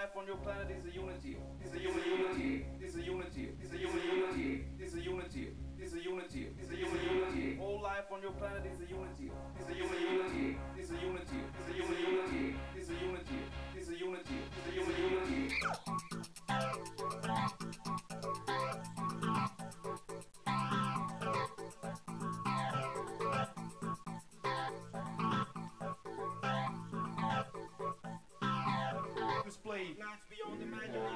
life on your planet is a unity. Is a unity. Nights beyond imagination.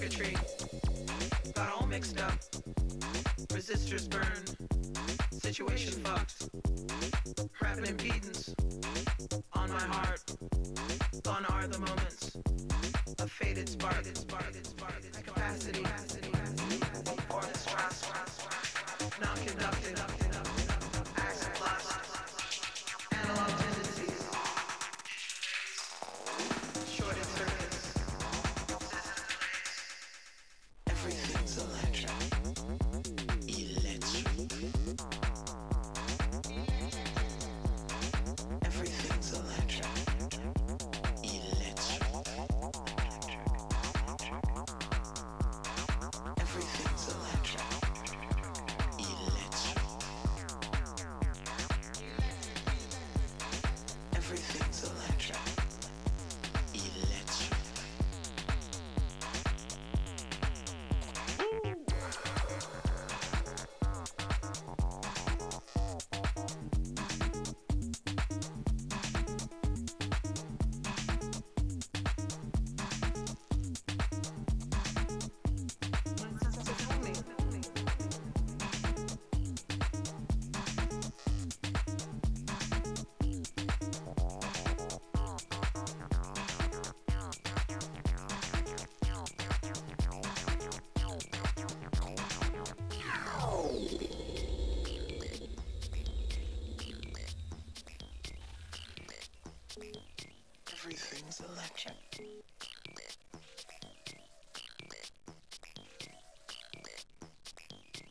Circuitry got all mixed up. Resistors burn. Situation fucked. Rapid impedance on my heart. Gone are the moments. A faded spark. Capacity. Orchestra. Non-conducting. Acid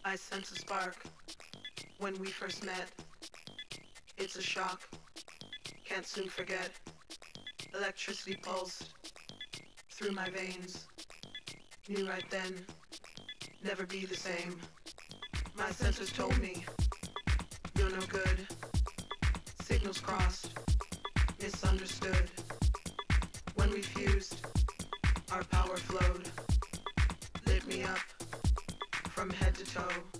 I sense a spark when we first met. It's a shock. Can't soon forget. Electricity pulsed through my veins. Knew right then, never be the same. My senses told me, you're no good. Signals crossed, misunderstood. When we fused, our power flowed. Lit me up from head to toe.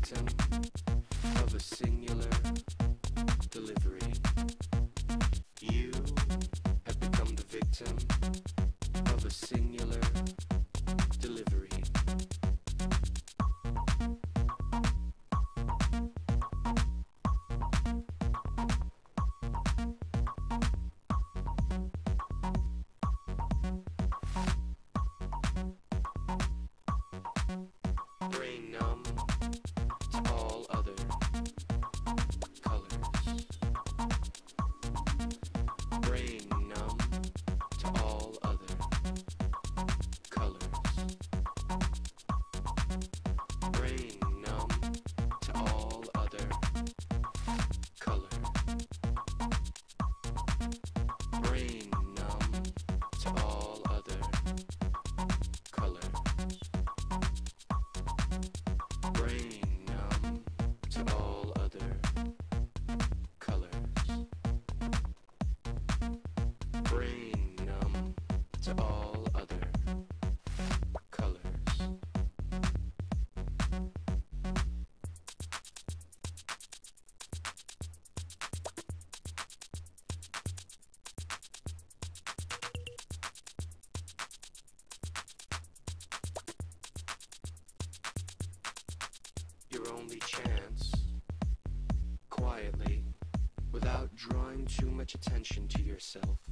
Victim too much attention to yourself.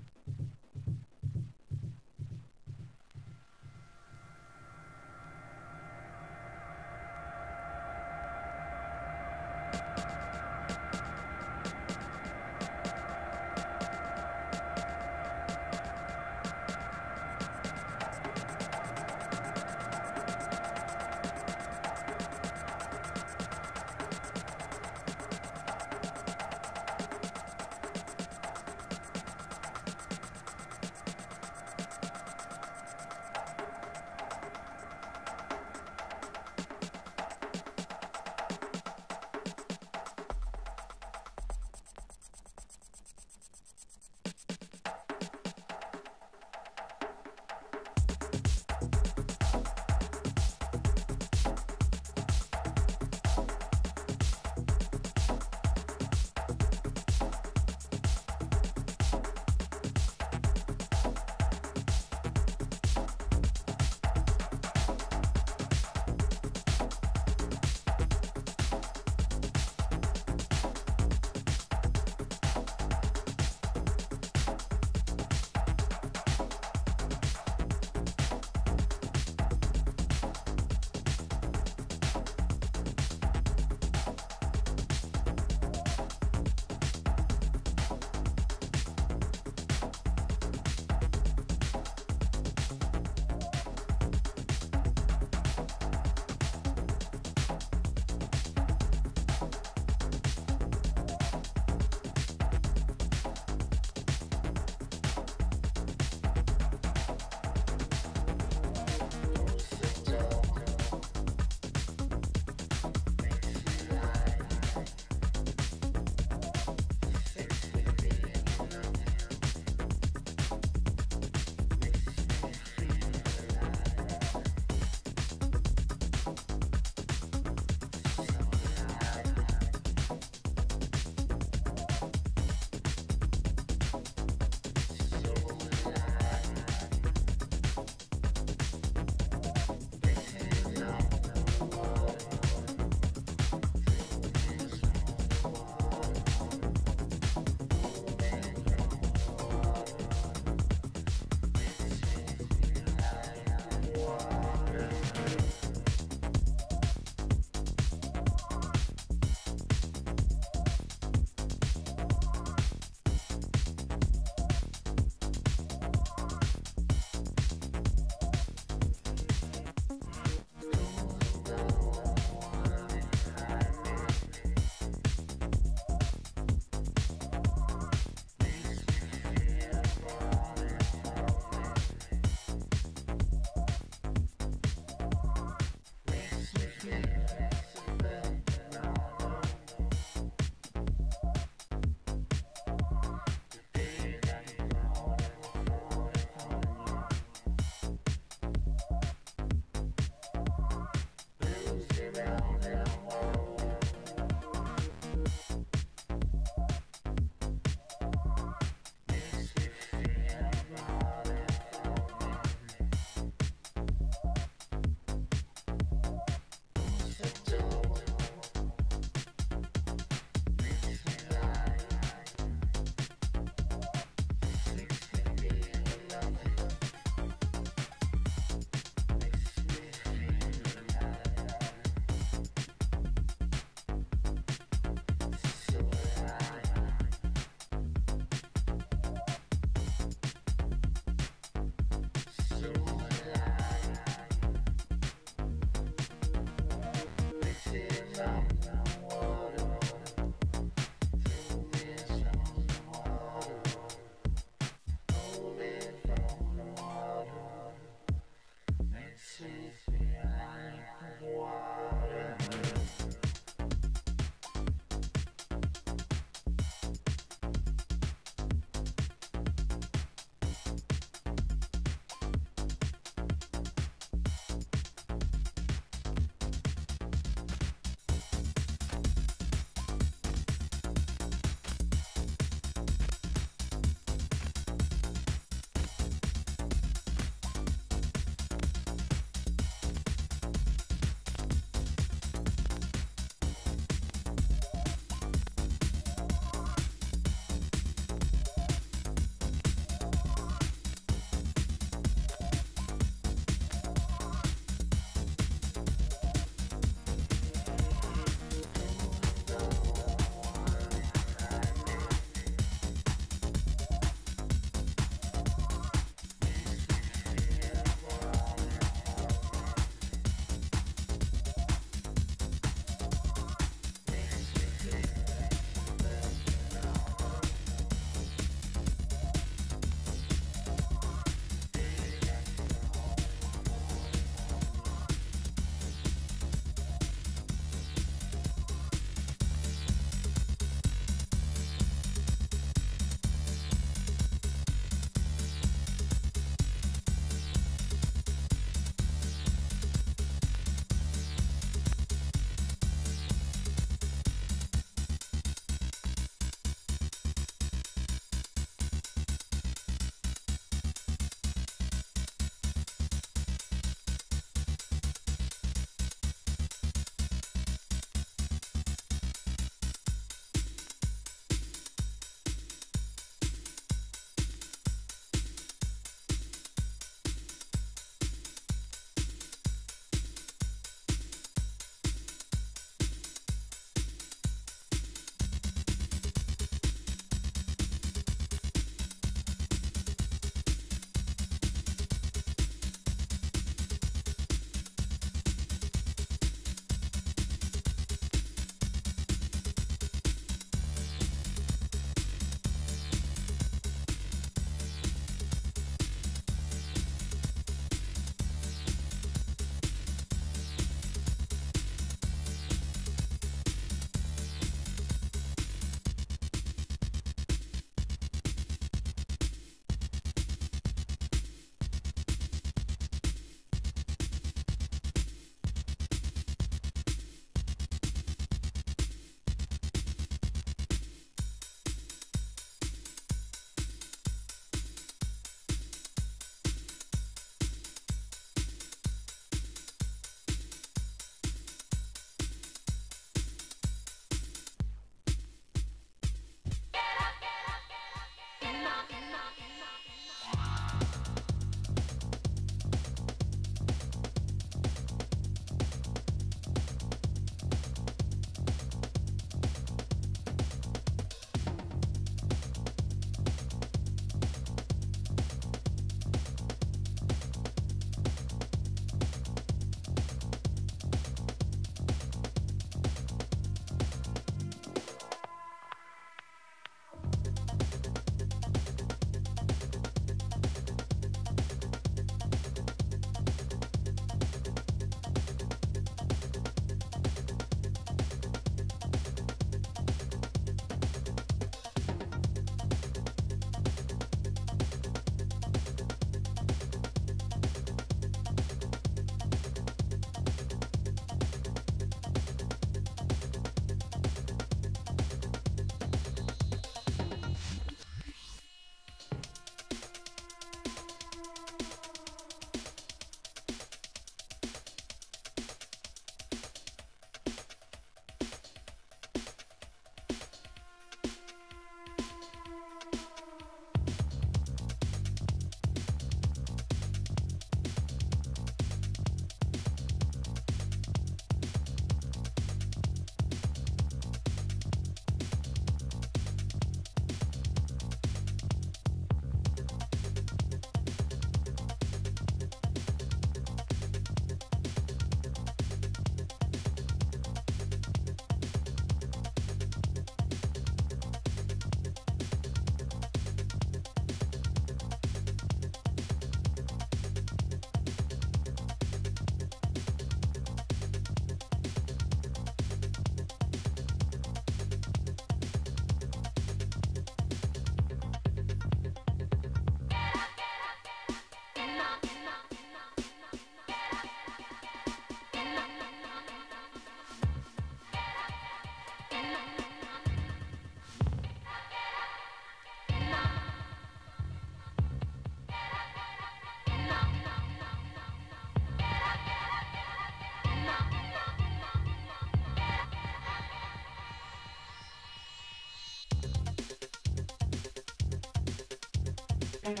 thank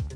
you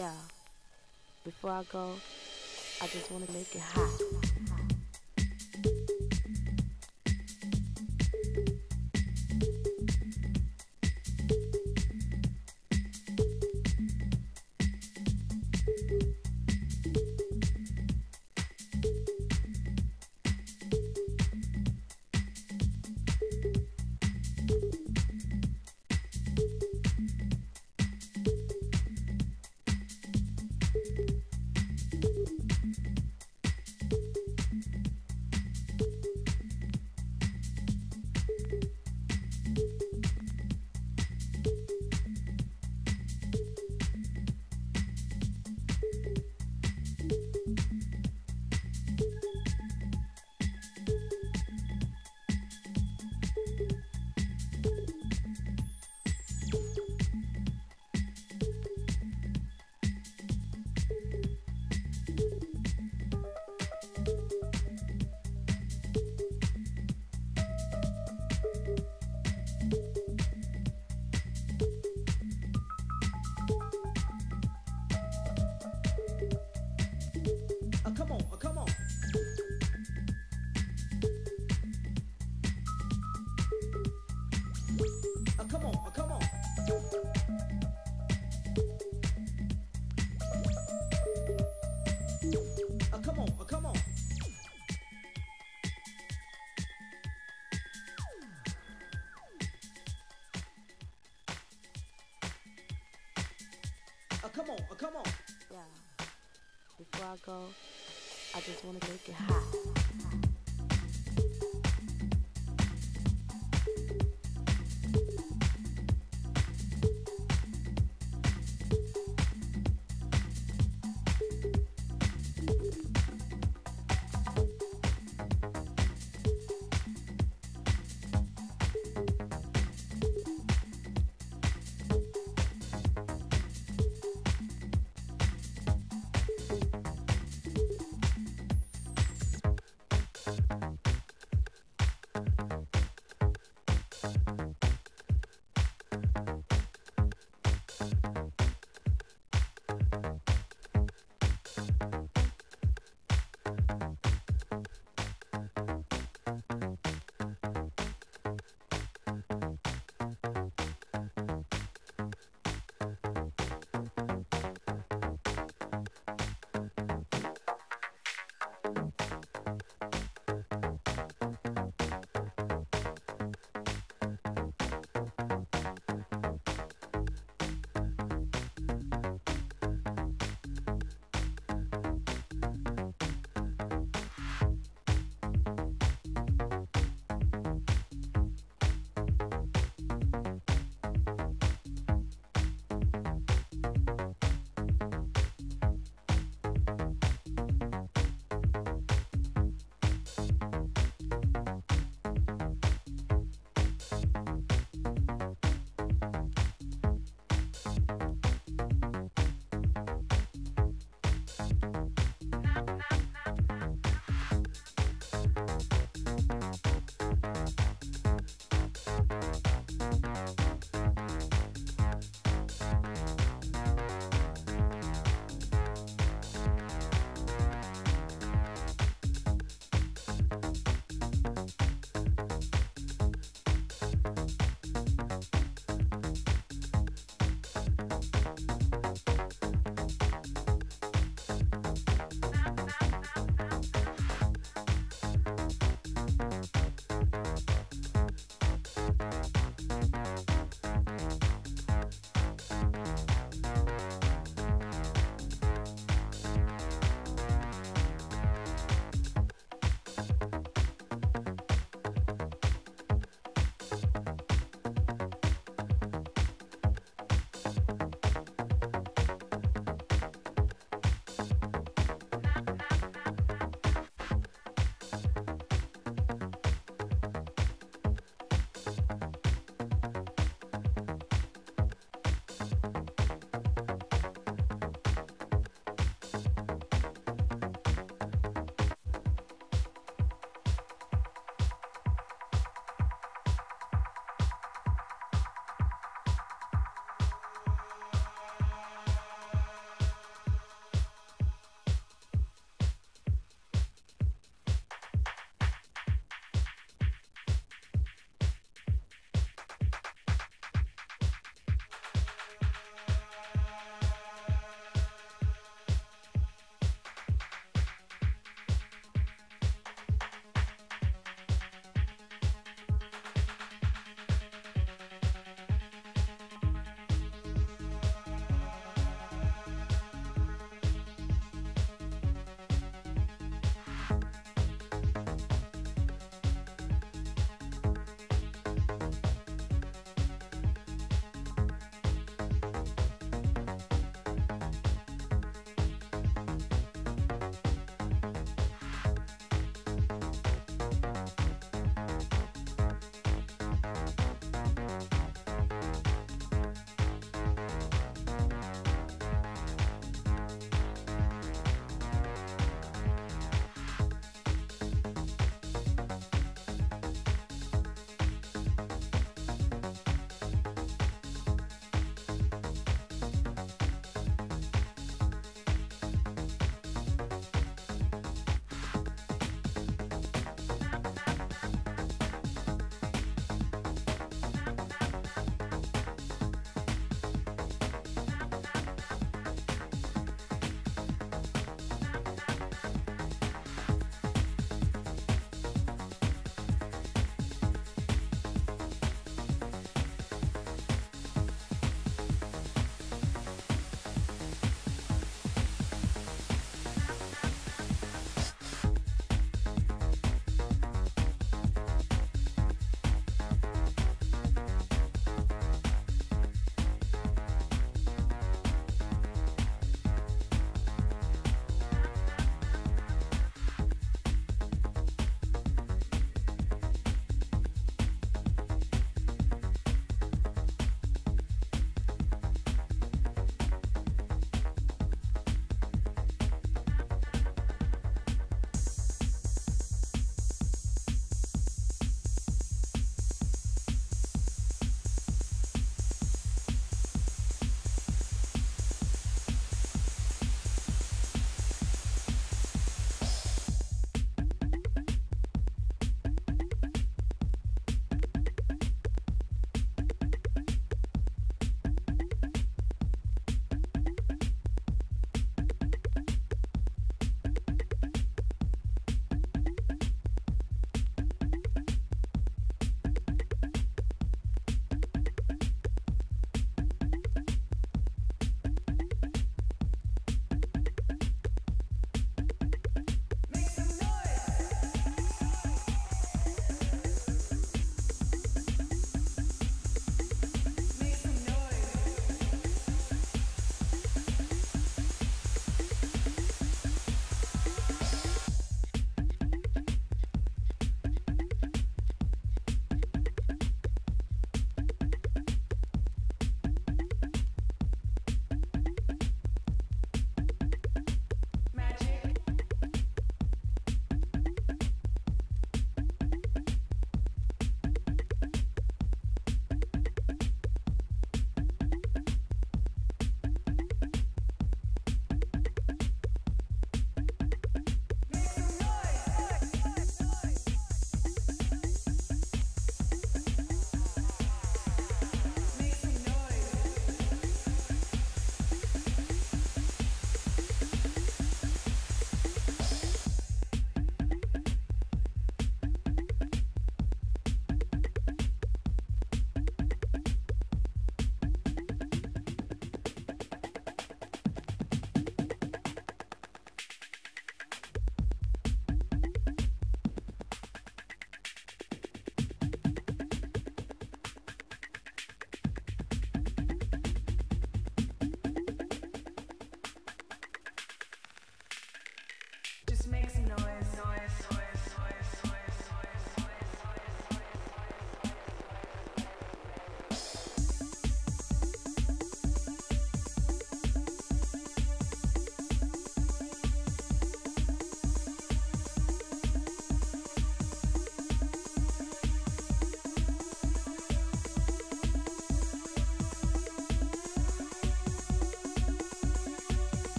Yeah. Before I go, I just want to make it hot. Oh, come on. Yeah. Before I go, I just wanna make it hot.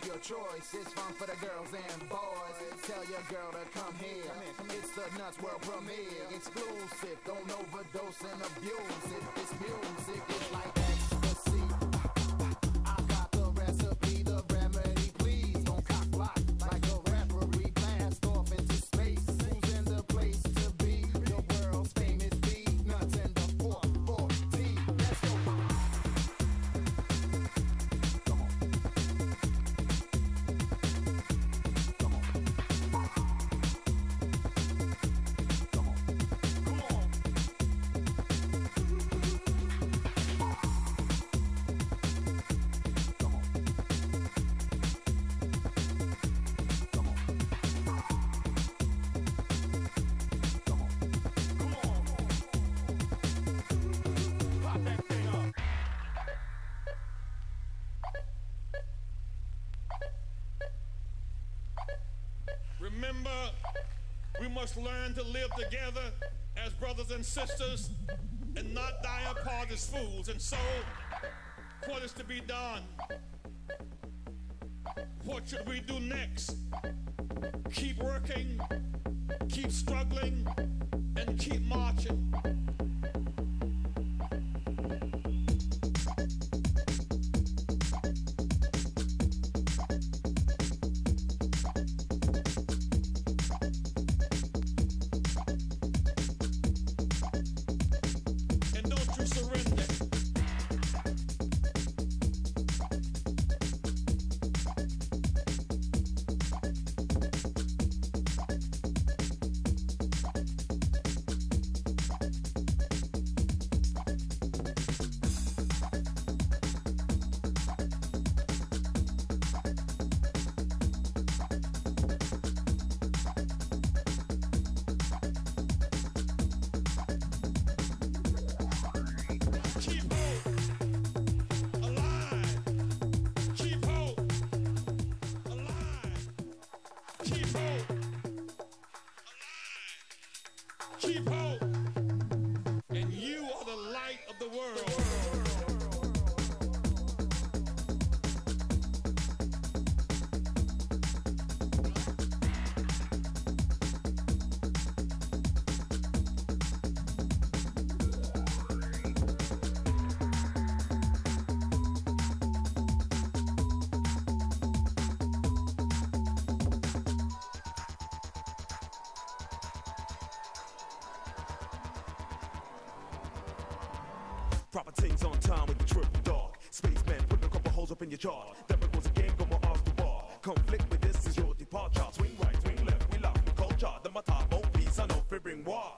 Choice. It's fun for the girls and boys. Tell your girl to come here. It's the Nuts World premiere. Exclusive. Don't overdose and abuse it. This music is must learn to live together as brothers and sisters and not die apart as fools. And so, what is to be done? What should we do next? Keep working, keep struggling, and keep marching. Proper things on time with the triple dog. Spaceman putting a couple holes up in your jaw. Then it goes again, go more off the bar. Conflict with this is your departure. Swing right, swing left, we love the culture. The matabo peace, I know fi bring war.